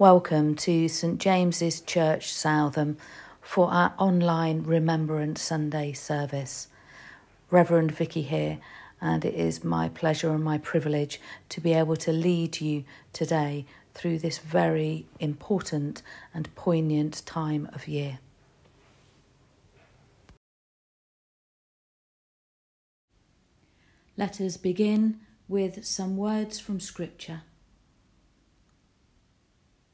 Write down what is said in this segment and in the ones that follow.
Welcome to St James's Church Southam for our online Remembrance Sunday service. Reverend Vikki here, and it is my pleasure and my privilege to be able to lead you today through this very important and poignant time of year. Let us begin with some words from Scripture.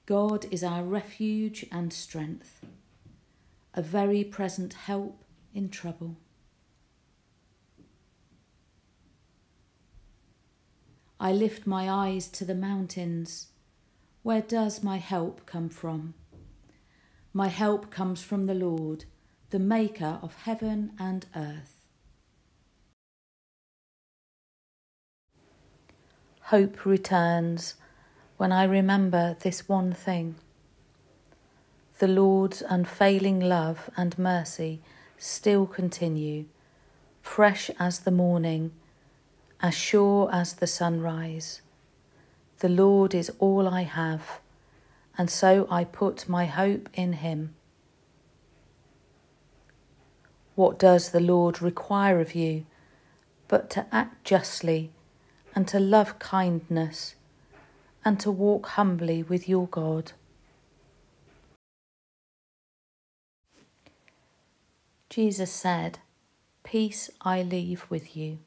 God is our refuge and strength, a very present help in trouble. I lift my eyes to the mountains. Where does my help come from? My help comes from the Lord, the Maker of heaven and earth. Hope returns when I remember this one thing. The Lord's unfailing love and mercy still continue, fresh as the morning, as sure as the sunrise. The Lord is all I have, and so I put my hope in Him. What does the Lord require of you but to act justly and to love kindness? And to walk humbly with your God. Jesus said, Peace I leave with you,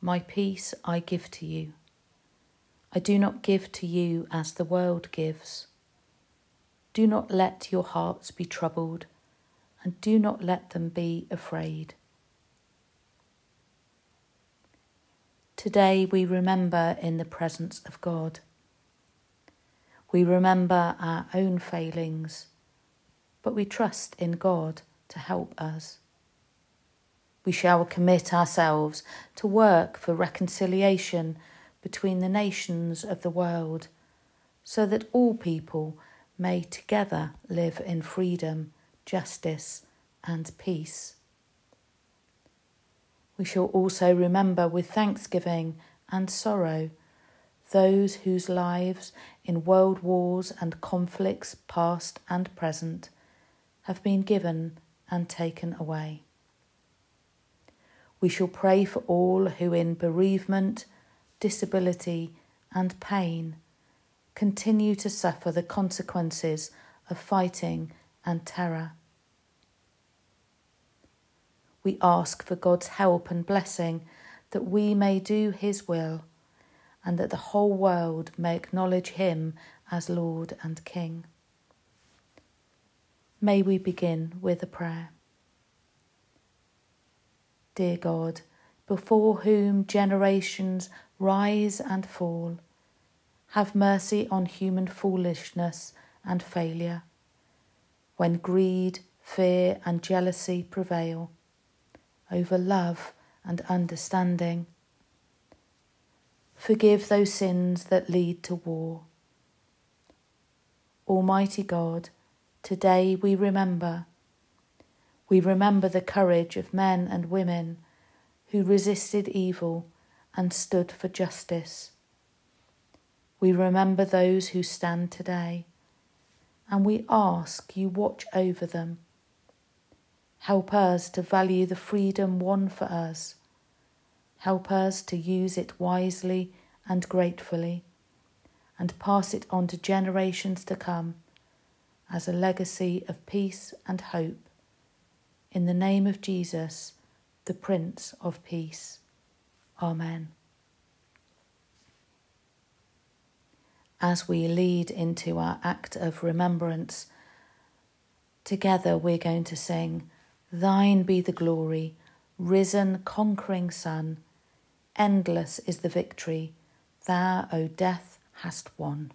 my peace I give to you. I do not give to you as the world gives. Do not let your hearts be troubled, and do not let them be afraid. Today we remember in the presence of God. We remember our own failings, but we trust in God to help us. We shall commit ourselves to work for reconciliation between the nations of the world, so that all people may together live in freedom, justice, and peace. We shall also remember with thanksgiving and sorrow those whose lives in world wars and conflicts past and present have been given and taken away. We shall pray for all who in bereavement, disability, and pain continue to suffer the consequences of fighting and terror. We ask for God's help and blessing that we may do His will and that the whole world may acknowledge him as Lord and King. May we begin with a prayer. Dear God, before whom generations rise and fall, have mercy on human foolishness and failure, when greed, fear, and jealousy prevail over love and understanding Forgive those sins that lead to war. Almighty God, today we remember. We remember the courage of men and women who resisted evil and stood for justice. We remember those who stand today, and we ask you watch over them. Help us to value the freedom won for us Help us to use it wisely and gratefully, and pass it on to generations to come as a legacy of peace and hope. In the name of Jesus, the Prince of Peace. Amen. As we lead into our act of remembrance, together we're going to sing, Thine be the glory, risen conquering Son Endless is the victory thou, O death, hast won.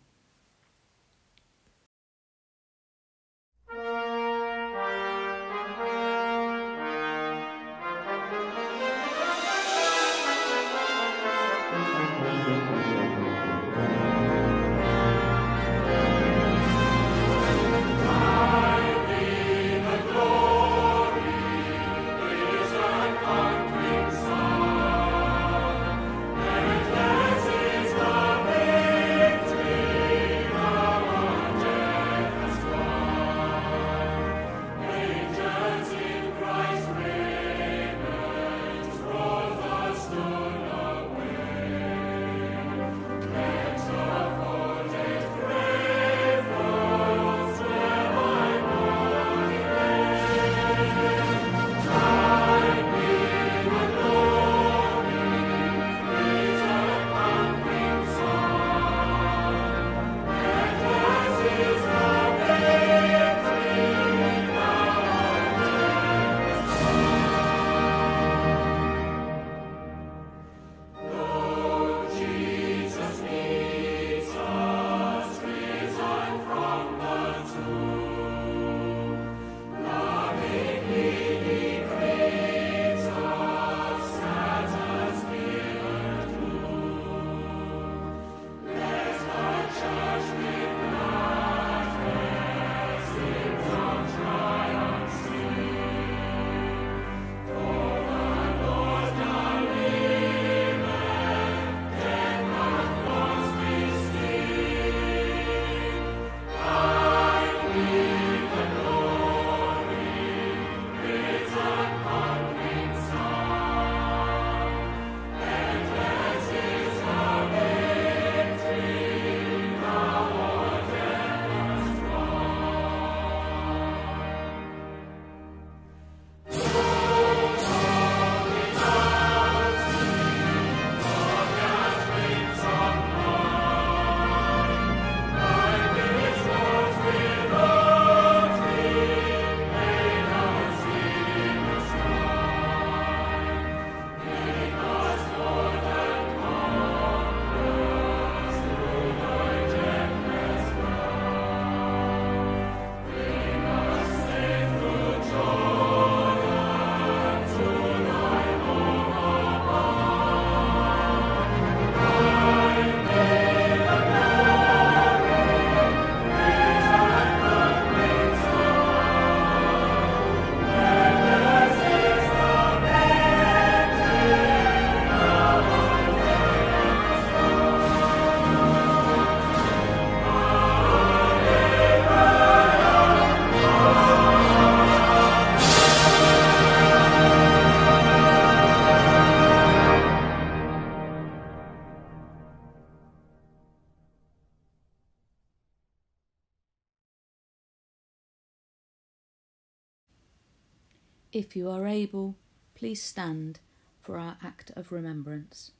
If you are able, please stand for our act of remembrance.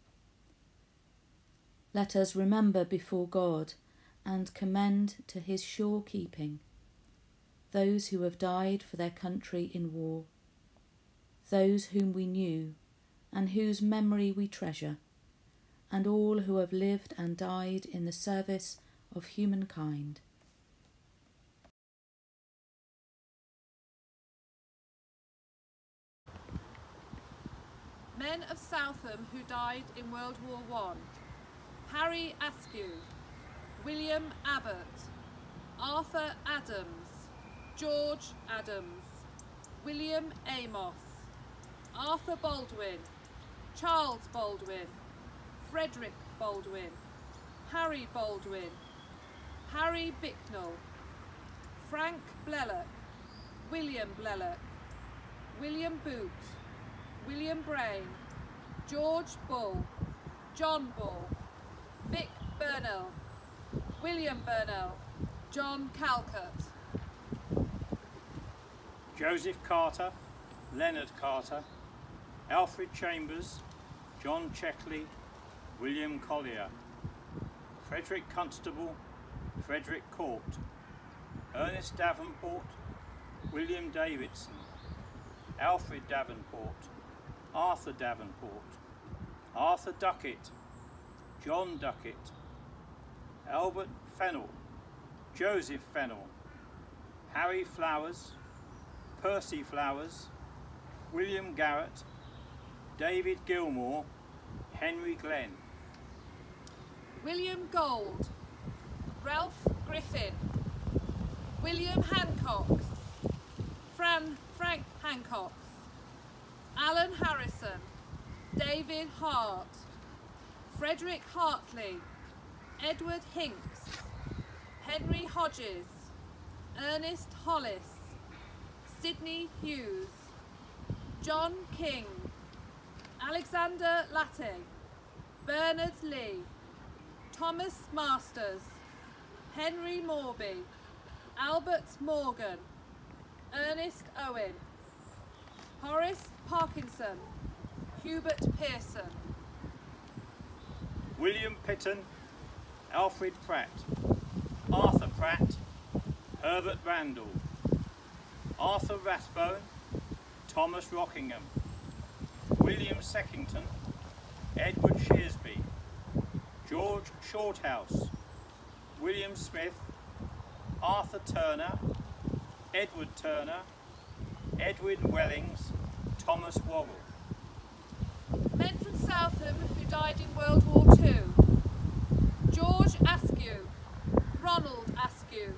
Let us remember before God and commend to his sure keeping those who have died for their country in war, those whom we knew and whose memory we treasure, and all who have lived and died in the service of humankind. Men of Southam who died in World War One. Harry Askew, William Abbott, Arthur Adams, George Adams, William Amos, Arthur Baldwin, Charles Baldwin, Frederick Baldwin, Harry Baldwin, Harry Bicknell, Frank Blellock, William Blellock, William Boot, William Brain, George Bull, John Bull, Vic Burnell, William Burnell, John Calcutt. Joseph Carter, Leonard Carter, Alfred Chambers, John Checkley, William Collier, Frederick Constable, Frederick Court, Ernest Davenport, William Davidson, Alfred Davenport, Arthur Davenport, Arthur Duckett, John Duckett, Albert Fennell, Joseph Fennell, Harry Flowers, Percy Flowers, William Garrett, David Gilmore, Henry Glenn. William Gold, Ralph Griffin, William Hancock, Fran Frank Hancock, Alan Harrison, David Hart, Frederick Hartley, Edward Hinks, Henry Hodges, Ernest Hollis, Sidney Hughes, John King, Alexander Latte, Bernard Lee, Thomas Masters, Henry Morby, Albert Morgan, Ernest Owen, Horace Parkinson, Hubert Pearson. William Pitton, Alfred Pratt, Arthur Pratt, Herbert Randall, Arthur Rathbone, Thomas Rockingham, William Seckington, Edward Shearsby, George Shorthouse, William Smith, Arthur Turner, Edward Turner, Edwin Wellings, Thomas Woggle. Men from Southam who died in World War II. George Askew, Ronald Askew,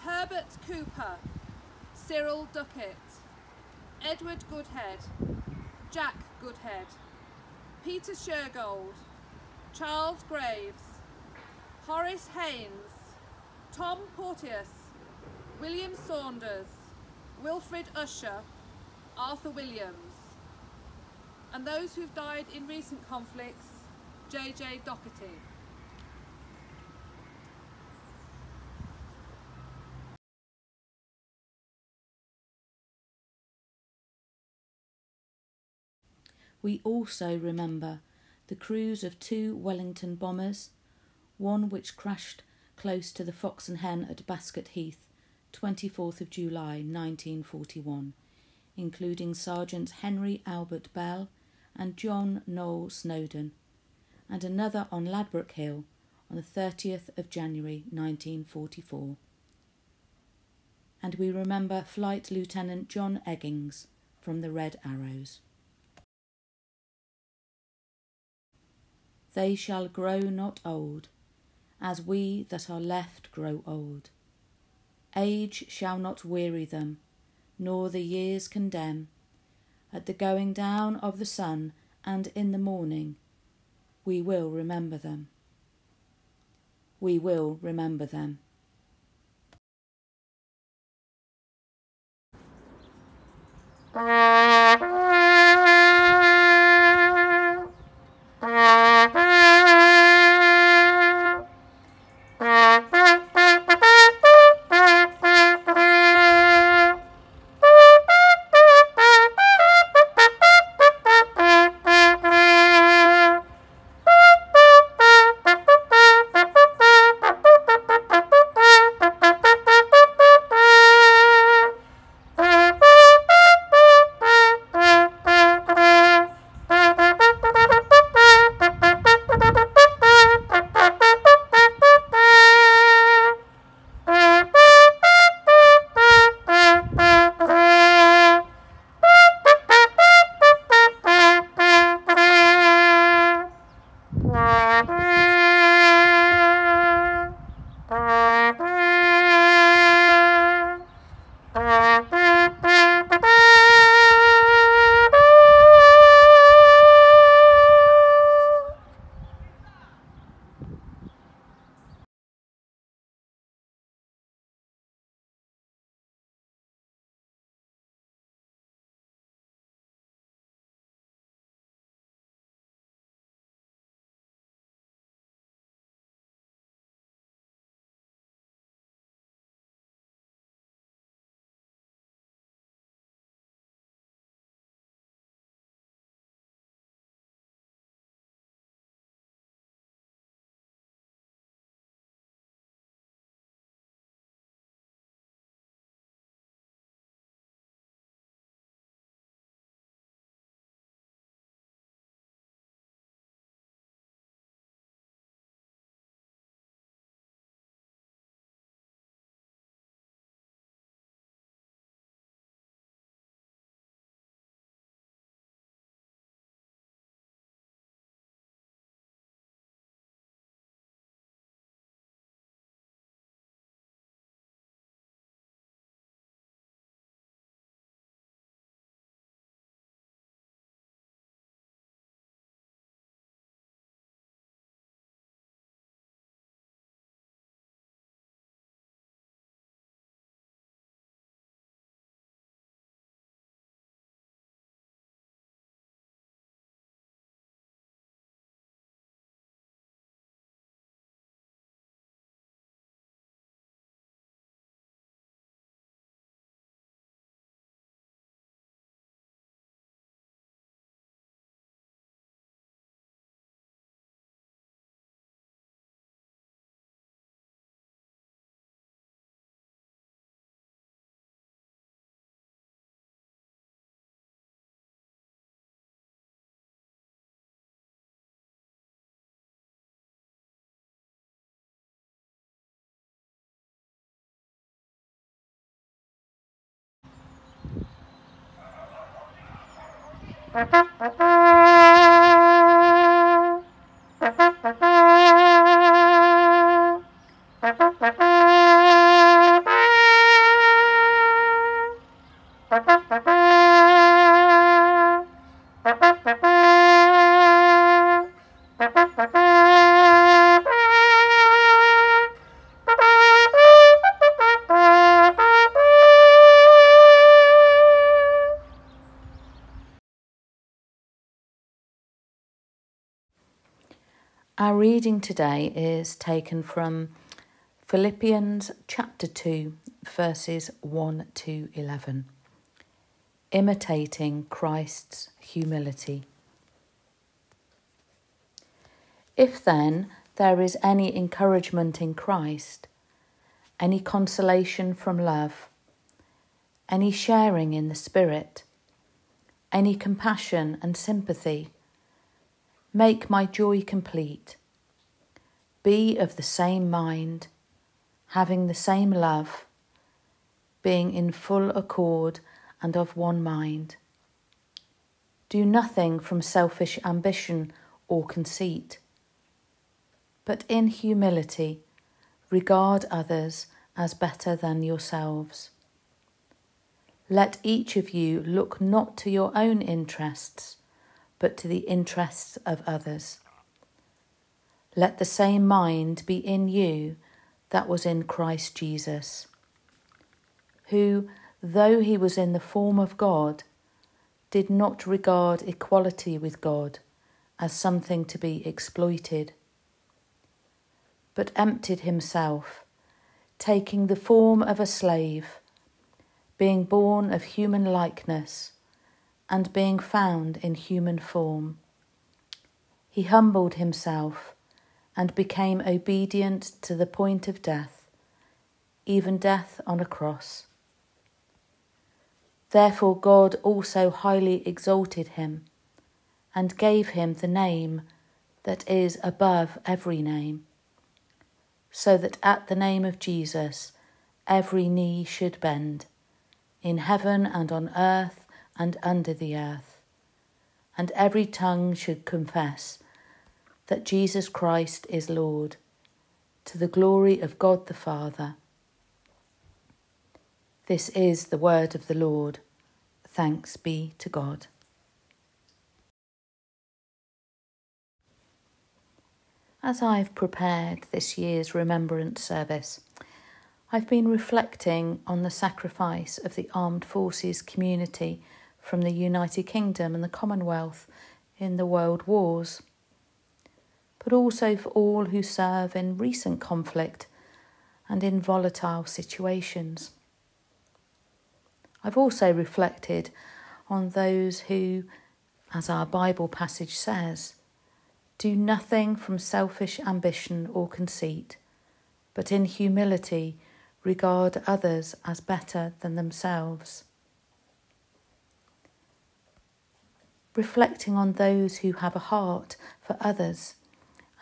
Herbert Cooper, Cyril Duckett, Edward Goodhead, Jack Goodhead, Peter Shergold, Charles Graves, Horace Haynes, Tom Porteous, William Saunders, Wilfred Usher, Arthur Williams, and those who've died in recent conflicts, J.J. Doherty. We also remember the crews of two Wellington bombers, one which crashed close to the Fox and Hen at Bascote Heath, 24th of July 1941, including Sergeants Henry Albert Bell and John Noel Snowden, and another on Ladbroke Hill on the 30th of January 1944. And we remember Flight Lieutenant John Eggings from the Red Arrows. They shall grow not old, as we that are left grow old. Age shall not weary them, nor the years condemn. At the going down of the sun and in the morning, we will remember them. We will remember them. Bye. Ha ha ha ha! Reading today is taken from Philippians chapter 2, verses 1 to 11. Imitating Christ's humility. If then there is any encouragement in Christ, any consolation from love, any sharing in the Spirit, any compassion and sympathy, Make my joy complete. Be of the same mind, having the same love, being in full accord and of one mind. Do nothing from selfish ambition or conceit, but in humility regard others as better than yourselves. Let each of you look not to your own interests but to the interests of others. Let the same mind be in you that was in Christ Jesus, who, though he was in the form of God, did not regard equality with God as something to be exploited, but emptied himself, taking the form of a slave, being born of human likeness and being found in human form. He humbled himself and became obedient to the point of death, even death on a cross. Therefore, God also highly exalted him and gave him the name that is above every name, so that at the name of Jesus every knee should bend, in heaven and on earth and under the earth, and every tongue should confess that Jesus Christ is Lord, to the glory of God the Father. This is the word of the Lord. Thanks be to God. As I've prepared this year's Remembrance Service, I've been reflecting on the sacrifice of the armed forces community from the United Kingdom and the Commonwealth in the world wars, but also for all who serve in recent conflict and in volatile situations. I've also reflected on those who, as our Bible passage says, do nothing from selfish ambition or conceit, but in humility regard others as better than themselves. reflecting on those who have a heart for others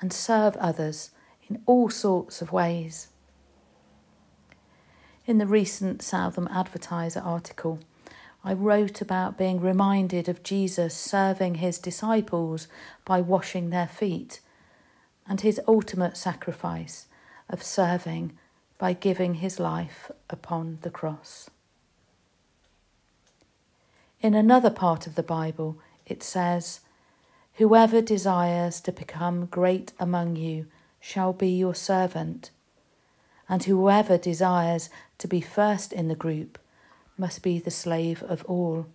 and serve others in all sorts of ways. In the recent Southam Advertiser article, I wrote about being reminded of Jesus serving his disciples by washing their feet and his ultimate sacrifice of serving by giving his life upon the cross. In another part of the Bible, it says, Whoever desires to become great among you shall be your servant, and whoever desires to be first in the group must be the slave of all.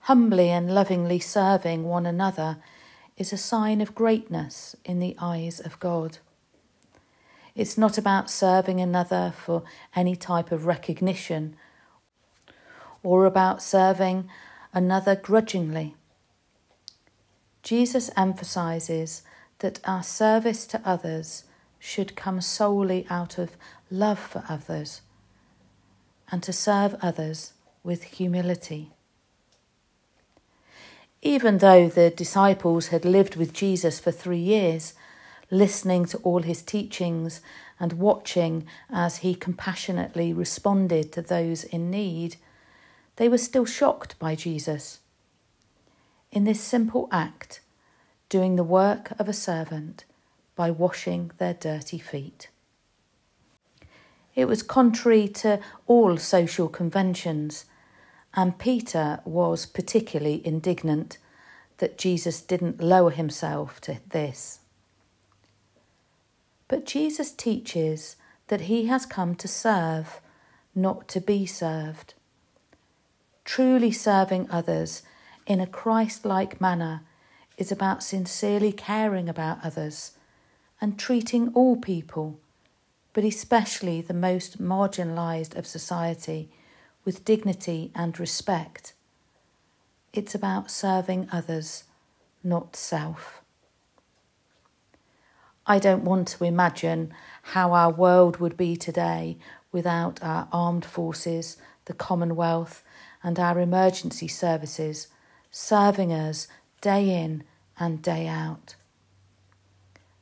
Humbly and lovingly serving one another is a sign of greatness in the eyes of God. It's not about serving another for any type of recognition or about serving another grudgingly. Jesus emphasizes that our service to others should come solely out of love for others and to serve others with humility. Even though the disciples had lived with Jesus for three years, listening to all his teachings and watching as he compassionately responded to those in need, they were still shocked by Jesus. In this simple act, doing the work of a servant by washing their dirty feet. It was contrary to all social conventions, and Peter was particularly indignant that Jesus didn't lower himself to this. But Jesus teaches that he has come to serve, not to be served. Truly serving others in a Christ like manner is about sincerely caring about others and treating all people, but especially the most marginalised of society, with dignity and respect. It's about serving others, not self. I don't want to imagine how our world would be today without our armed forces, the Commonwealth, and our emergency services serving us day in and day out.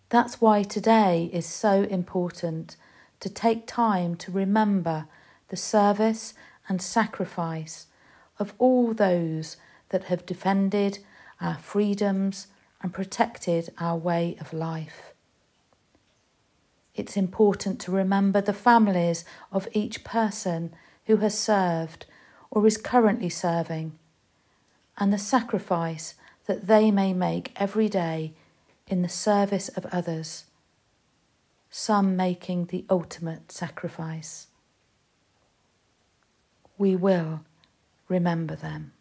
That's why today is so important to take time to remember the service and sacrifice of all those that have defended our freedoms and protected our way of life. It's important to remember the families of each person who has served or is currently serving, and the sacrifice that they may make every day in the service of others, some making the ultimate sacrifice. We will remember them.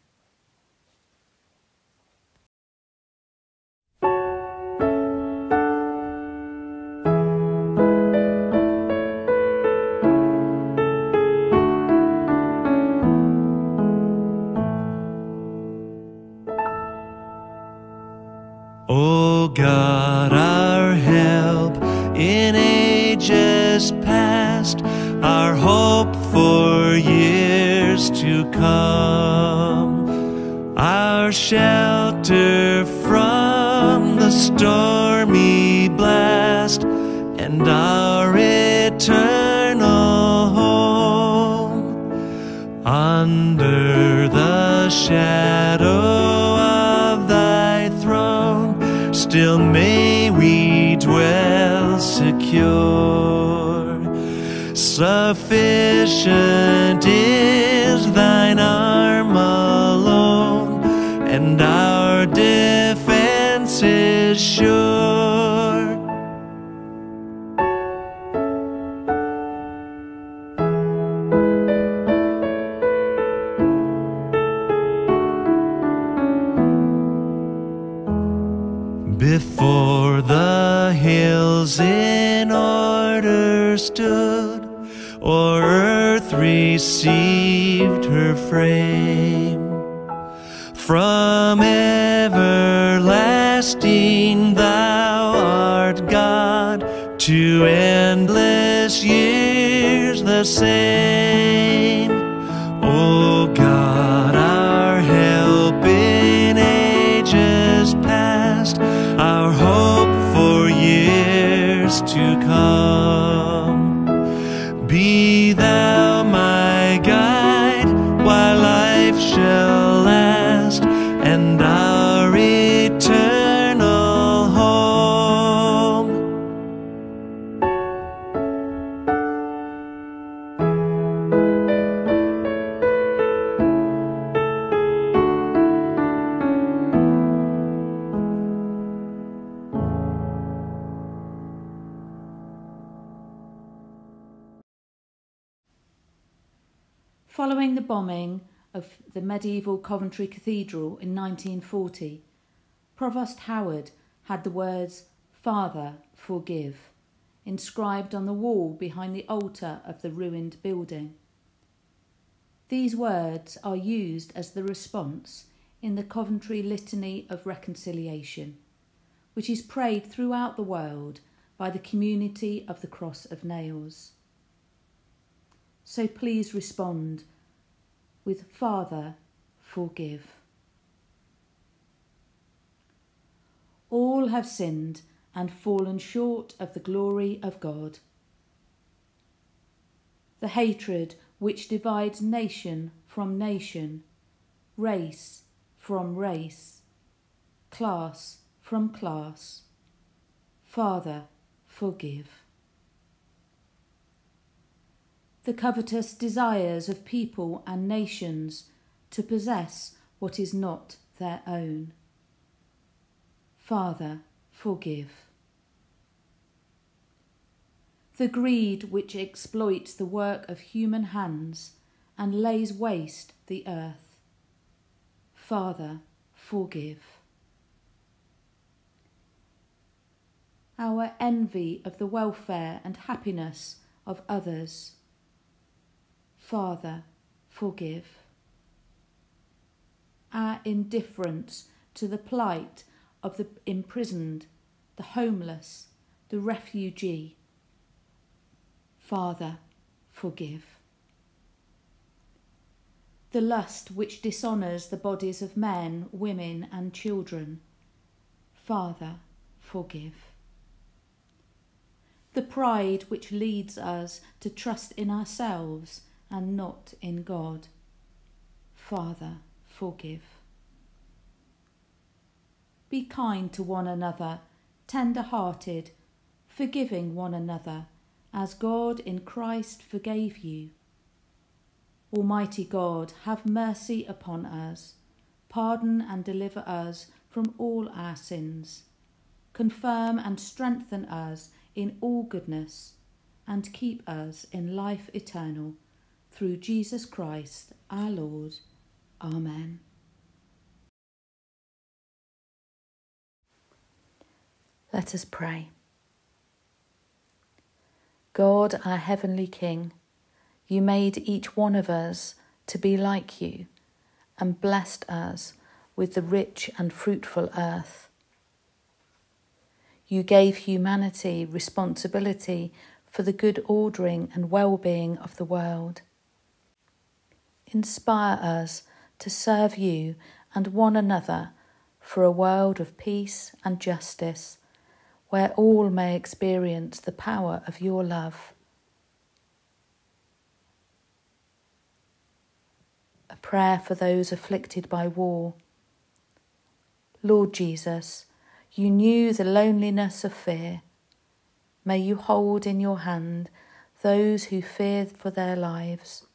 God, our help in ages past, our hope for years to come, our shelter from the stormy blast, and our eternal home under the shadow still may we dwell secure. Sufficient is thine arm in order stood, or earth received her frame. From everlasting thou art God, to endless years the same. O God, to the medieval Coventry Cathedral in 1940, Provost Howard had the words, Father, forgive, inscribed on the wall behind the altar of the ruined building. These words are used as the response in the Coventry Litany of Reconciliation, which is prayed throughout the world by the community of the Cross of Nails. So please respond with Father, forgive. All have sinned and fallen short of the glory of God. The hatred which divides nation from nation, race from race, class from class. Father, forgive. The covetous desires of people and nations to possess what is not their own. Father, forgive. The greed which exploits the work of human hands and lays waste the earth. Father, forgive. Our envy of the welfare and happiness of others. Father, forgive. Our indifference to the plight of the imprisoned, the homeless, the refugee. Father, forgive. The lust which dishonours the bodies of men, women, and children. Father, forgive. The pride which leads us to trust in ourselves and not in God. Father, forgive. Be kind to one another, tender hearted, forgiving one another, as God in Christ forgave you. Almighty God, have mercy upon us, pardon and deliver us from all our sins, confirm and strengthen us in all goodness, and keep us in life eternal, through Jesus Christ our Lord. Amen. Let us pray. God, our heavenly King, you made each one of us to be like you and blessed us with the rich and fruitful earth. You gave humanity responsibility for the good ordering and well being of the world. Inspire us to serve you and one another for a world of peace and justice where all may experience the power of your love. A prayer for those afflicted by war. Lord Jesus, you knew the loneliness of fear. May you hold in your hand those who fear for their lives,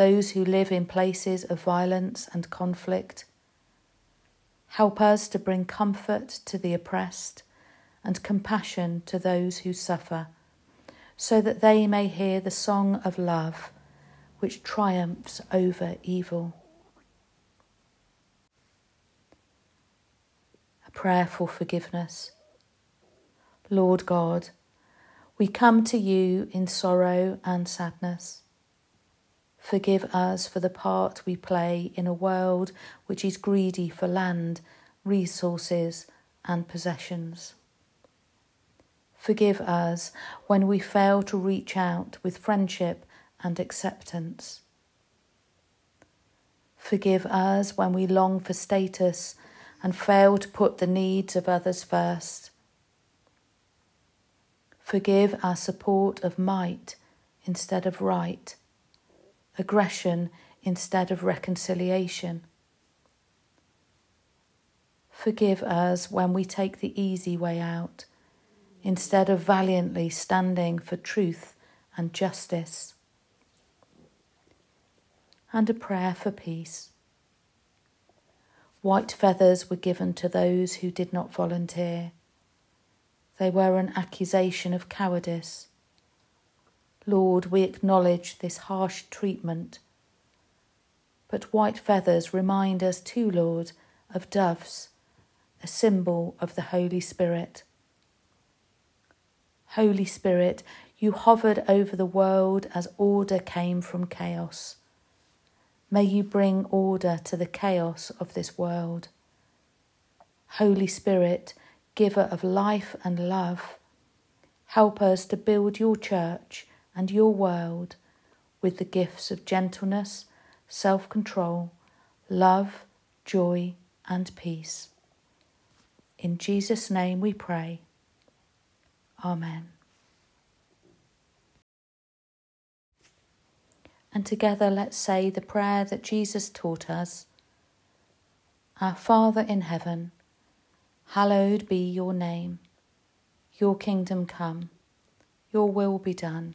those who live in places of violence and conflict. Help us to bring comfort to the oppressed and compassion to those who suffer, so that they may hear the song of love which triumphs over evil. A prayer for forgiveness. Lord God, we come to you in sorrow and sadness. Forgive us for the part we play in a world which is greedy for land, resources, and possessions. Forgive us when we fail to reach out with friendship and acceptance. Forgive us when we long for status and fail to put the needs of others first. Forgive our support of might instead of right, aggression instead of reconciliation. Forgive us when we take the easy way out instead of valiantly standing for truth and justice. And a prayer for peace. White feathers were given to those who did not volunteer. They were an accusation of cowardice. Lord, we acknowledge this harsh treatment. But white feathers remind us too, Lord, of doves, a symbol of the Holy Spirit. Holy Spirit, you hovered over the world as order came from chaos. May you bring order to the chaos of this world. Holy Spirit, giver of life and love, help us to build your church and your world with the gifts of gentleness, self control, love, joy, and peace. In Jesus' name we pray. Amen. And together let's say the prayer that Jesus taught us Our Father in heaven, hallowed be your name. Your kingdom come, your will be done,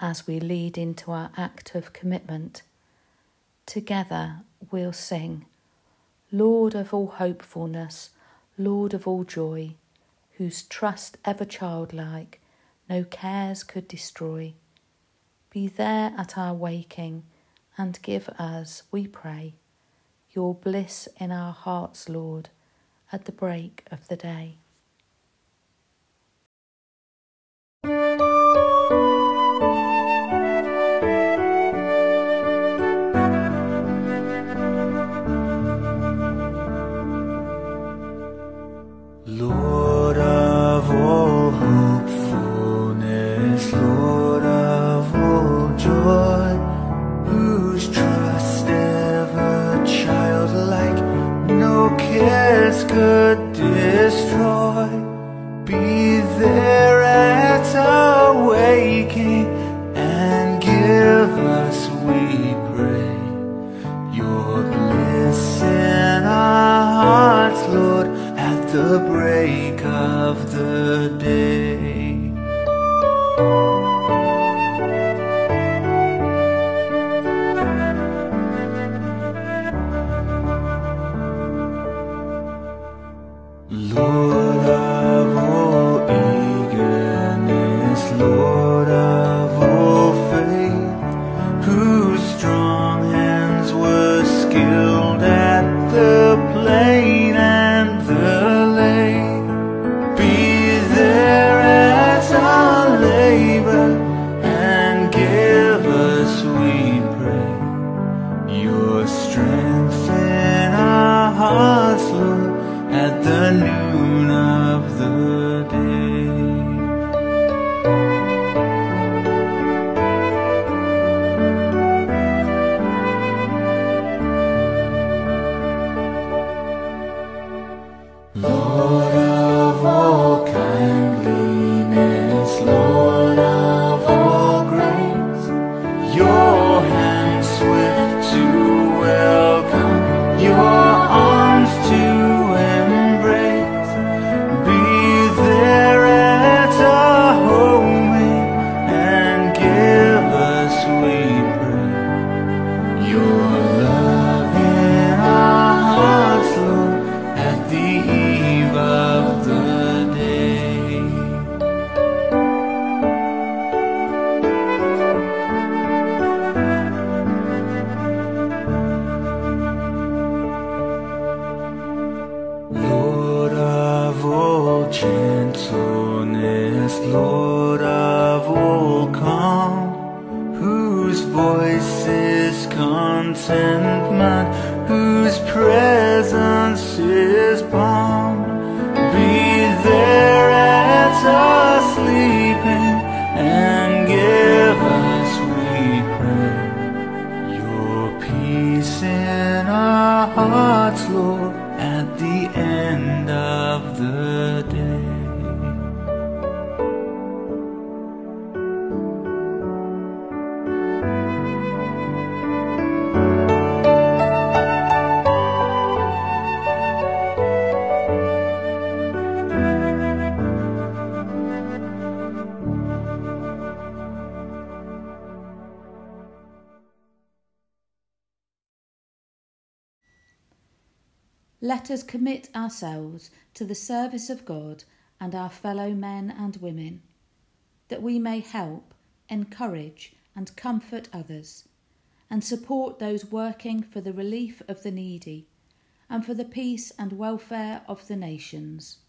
As we lead into our act of commitment, together we'll sing, Lord of all hopefulness, Lord of all joy, whose trust ever childlike, no cares could destroy. Be there at our waking and give us, we pray, your bliss in our hearts, Lord, at the break of the day. Let us commit ourselves to the service of God and our fellow men and women, that we may help, encourage, and comfort others, and support those working for the relief of the needy and for the peace and welfare of the nations.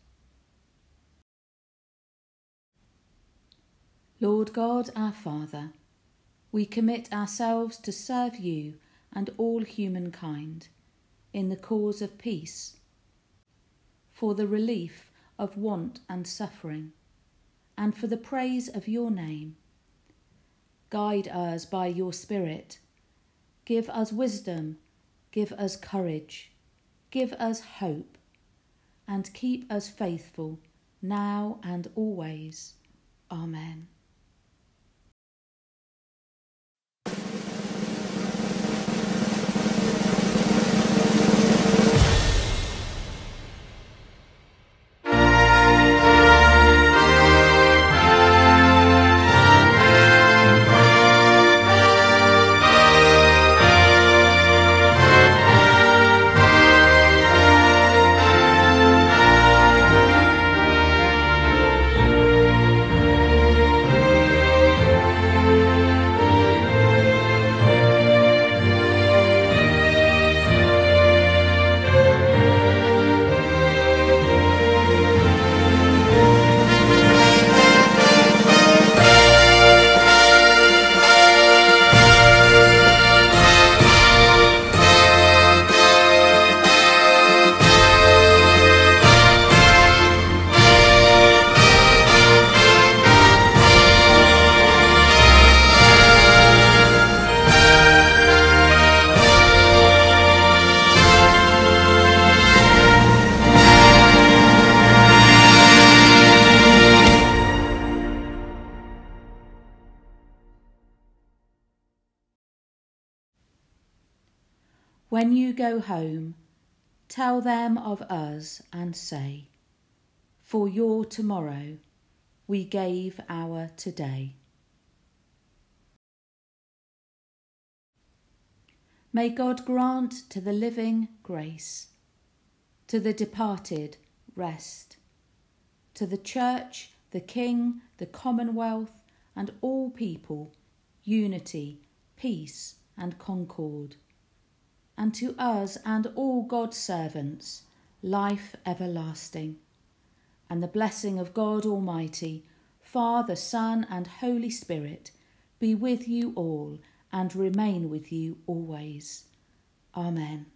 Lord God, our Father, we commit ourselves to serve you and all humankind, in the cause of peace, for the relief of want and suffering, and for the praise of your name. Guide us by your Spirit. Give us wisdom, give us courage, give us hope, and keep us faithful now and always. Amen. Home, tell them of us and say, For your tomorrow we gave our today. May God grant to the living grace, to the departed rest, to the Church, the King, the Commonwealth, and all people unity, peace, and concord and to us and all God's servants, life everlasting. And the blessing of God Almighty, Father, Son, and Holy Spirit be with you all and remain with you always. Amen.